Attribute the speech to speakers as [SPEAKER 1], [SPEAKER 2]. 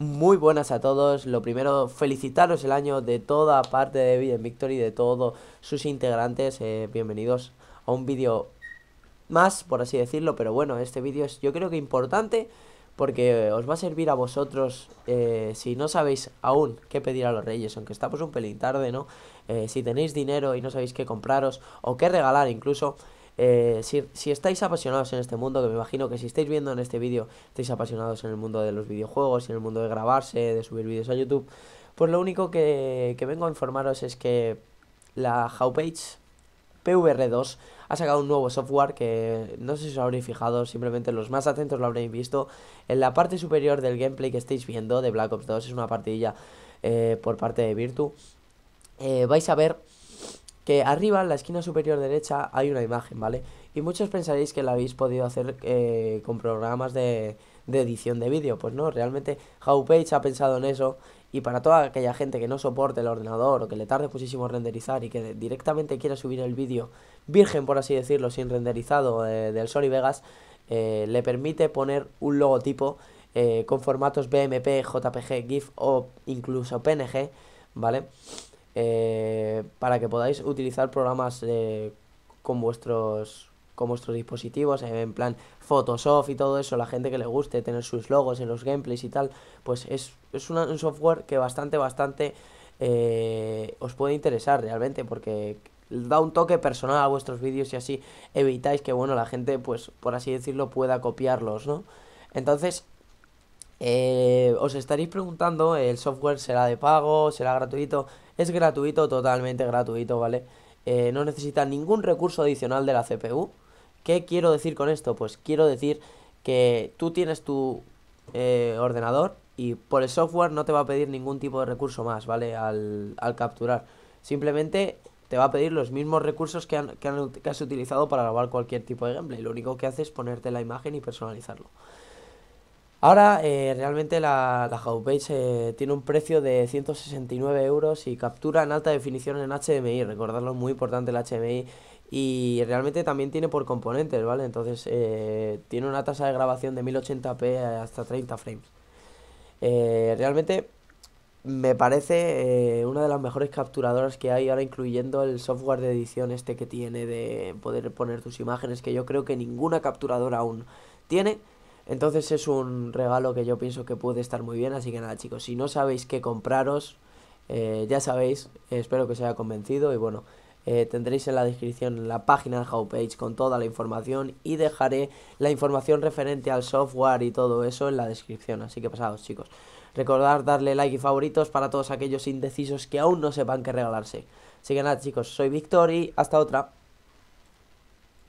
[SPEAKER 1] Muy buenas a todos. Lo primero, felicitaros el año de toda parte de Video Victory, de todos sus integrantes. Eh, bienvenidos a un vídeo más, por así decirlo. Pero bueno, este vídeo es yo creo que importante porque os va a servir a vosotros eh, si no sabéis aún qué pedir a los reyes, aunque estamos un pelín tarde, ¿no? Eh, si tenéis dinero y no sabéis qué compraros o qué regalar incluso. Eh, si, estáis apasionados en este mundo, que me imagino que si estáis viendo en este vídeo, estáis apasionados en el mundo de los videojuegos, en el mundo de grabarse, de subir vídeos a YouTube, pues lo único que, vengo a informaros es que la Howpage PVR2 ha sacado un nuevo software que no sé si os habréis fijado, simplemente los más atentos lo habréis visto. En la parte superior del gameplay que estáis viendo de Black Ops 2, es una partidilla eh, por parte de Virtu, eh, vais a ver que arriba en la esquina superior derecha hay una imagen, ¿vale? Y muchos pensaréis que la habéis podido hacer eh, con programas de, edición de vídeo. Pues no, realmente Howpage ha pensado en eso y para toda aquella gente que no soporte el ordenador o que le tarde muchísimo renderizar y que directamente quiera subir el vídeo virgen, por así decirlo, sin renderizado eh, del Sony Vegas, eh, le permite poner un logotipo con formatos BMP, JPG, GIF o incluso PNG, ¿vale? Eh, para que podáis utilizar programas eh, con vuestros con vuestros dispositivos, eh, en plan Photoshop y todo eso, la gente que le guste tener sus logos en los gameplays y tal, pues es, es un software que bastante, bastante os puede interesar realmente, porque da un toque personal a vuestros vídeos y así evitáis que, bueno, la gente, pues, por así decirlo, pueda copiarlos, ¿no? Entonces, eh, os estaréis preguntando, ¿el software será de pago? ¿Será gratuito? Es gratuito, totalmente gratuito, ¿vale? Eh, no necesita ningún recurso adicional de la CPU. ¿Qué quiero decir con esto? Pues quiero decir que tú tienes tu eh, ordenador y por el software no te va a pedir ningún tipo de recurso más, ¿vale? Al, capturar. Simplemente te va a pedir los mismos recursos que, que has utilizado para grabar cualquier tipo de gameplay. Lo único que hace es ponerte la imagen y personalizarlo. Ahora eh, realmente la, la eh, tiene un precio de 169 euros y captura en alta definición en HDMI, recordadlo, muy importante el HDMI y realmente también tiene por componentes, ¿vale? Entonces eh, tiene una tasa de grabación de 1080p hasta 30 frames. realmente me parece una de las mejores capturadoras que hay ahora incluyendo el software de edición este que tiene de poder poner tus imágenes que yo creo que ninguna capturadora aún tiene. Entonces es un regalo que yo pienso que puede estar muy bien. Así que nada, chicos, si no sabéis qué compraros, eh, ya sabéis, espero que os haya convencido. Y bueno, eh, tendréis en la descripción la página de Howpage con toda la información. Y dejaré la información referente al software y todo eso en la descripción. Así que pasados, chicos. Recordad darle like y favoritos para todos aquellos indecisos que aún no sepan qué regalarse. Así que nada, chicos, soy Victor y hasta otra.